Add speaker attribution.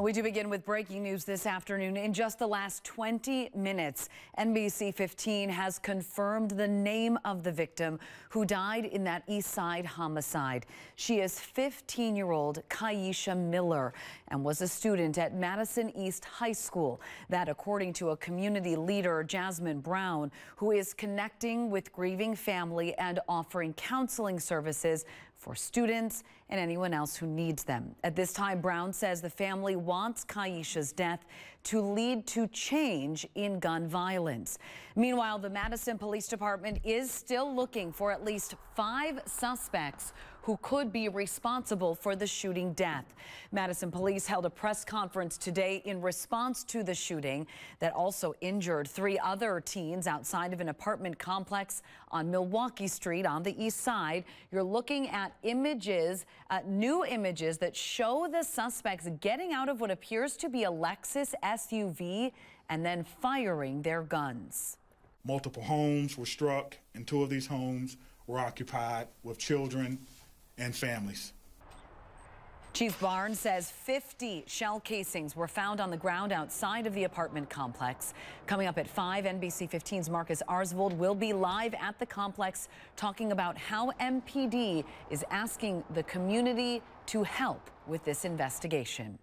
Speaker 1: We do begin with breaking news this afternoon. In just the last 20 minutes, NBC 15 has confirmed the name of the victim who died in that East Side homicide. She is 15-year-old Kiesha Miller and was a student at Madison East High School. That according to a community leader, Jasmine Brown, who is connecting with grieving family and offering counseling services for students and anyone else who needs them. At this time, Brown says the family wants Kiesha's death to lead to change in gun violence. Meanwhile, the Madison Police Department is still looking for at least five suspects who could be responsible for the shooting death. Madison police held a press conference today in response to the shooting that also injured three other teens outside of an apartment complex on Milwaukee Street on the east side. You're looking at images, uh, new images that show the suspects getting out of what appears to be a Lexus SUV and then firing their guns.
Speaker 2: Multiple homes were struck, and two of these homes were occupied with children and families.
Speaker 1: Chief Barnes says 50 shell casings were found on the ground outside of the apartment complex. Coming up at 5, NBC 15's Marcus Aarsvold will be live at the complex talking about how MPD is asking the community to help with this investigation.